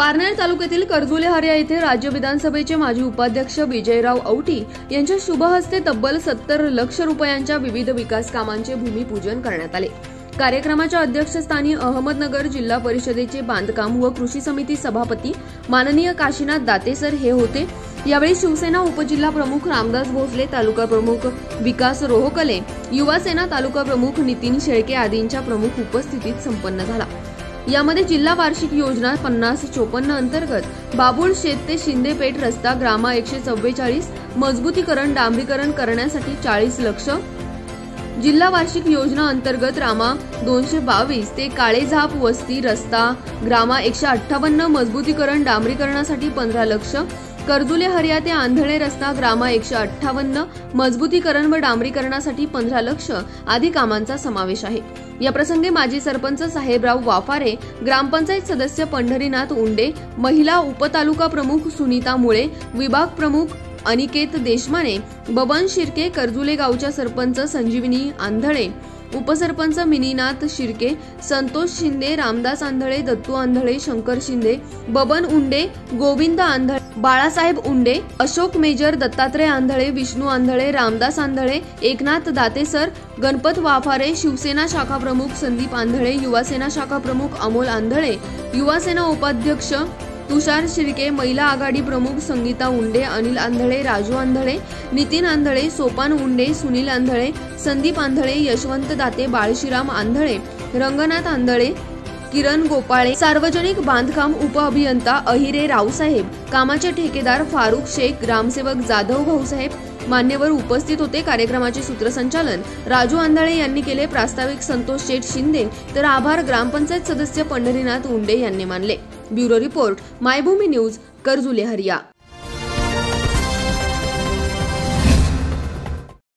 पारनेर तालुक्यातील कर्जुले हर्या येथे राज्य विधानसभेचे माजी उपाध्यक्ष विजयराव औटी यांच्या शुभहस्ते तब्बल सत्तर लक्ष रुपयांच्या विविध विकास कामांचे भूमिपूजन करण्यात आले. कार्यक्रमाच्या अध्यक्षस्थानी अहमदनगर जिल्हा परिषदेचे बांधकाम व कृषी समिती सभापती माननीय काशीनाथ दातेसर हे होते. यावेळी शिवसेना उपजिल्हा प्रमुख रामदास भोसले तालुका प्रमुख विकास रोहकले युवा सेना तालुका प्रमुख नितीन शेळके आदींच्या प्रमुख उपस्थितीत संपन्न झाला. यामध्ये जिल्हा वार्षिक योजना पन्नास चोपन्न अंतर्गत बाबुळ शेत ते शिंदेपेठ रस्ता ग्रामा एकशे चव्वेचाळीस मजबूतीकरण डांबरीकरण करण्यासाठी चाळीस लक्ष. जिल्हा वार्षिक योजना अंतर्गत रामा दोनशे बावीस ते काळेझाप वस्ती रस्ता ग्रामा एकशे अठ्ठावन्न मजबूतीकरण डांबरीकरणासाठी पंधरा लक्ष. कर्जुले हरिया ते आंधळे रस्ता ग्रामा एकशे अठ्ठावन्न मजबूतीकरण व डांबरीकरणासाठी पंधरा लक्ष आदी कामांचा समावेश आहे. या प्रसंगी माजी सरपंच साहेबराव वाफारे ग्रामपंचायत सदस्य पंढरीनाथ उंडे महिला उपतालुका प्रमुख सुनीता मुळे विभाग प्रमुख अनिकेत देशमाने बबन शिर्के कर्जुले गावच्या सरपंच संजीवनी आंधळे उपसरपंच मिनीनाथ शिर्के संतोष शिंदे रामदास आंधळे दत्तू आंधळे शंकर शिंदे बबन उंडे गोविंद आंधळे बाळासाहेब उंडे अशोक मेजर दत्तात्रय आंधळे विष्णू आंधळे रामदास आंधळे एकनाथ दातेसर गणपत वाफारे शिवसेना शाखा प्रमुख संदीप आंधळे युवासेना शाखा प्रमुख अमोल आंधळे युवासेना उपाध्यक्ष तुषार शिर्के महिला आघाडी प्रमुख संगीता उंडे अनिल आंधळे राजू आंधळे नितीन आंधळे सोपान उंडे सुनील आंधळे संदीप आंधळे यशवंत दाते बाळशीराम आंधळे रंगनाथ आंधळे किरण गोपाळे सार्वजनिक बांधकाम उपअभियंता अहिरे रावसाहेब कामाचे ठेकेदार फारुख शेख ग्रामसेवक जाधव भाऊसाहेब मान्यवर उपस्थित होते. कार्यक्रमाचे सूत्रसंचालन राजू आंधळे यांनी केले. प्रास्ताविक संतोष शेठ शिंदे तर आभार ग्रामपंचायत सदस्य पंढरीनाथ उंडे यांनी मानले. Bureau report Maybhumi news Karjule Hariya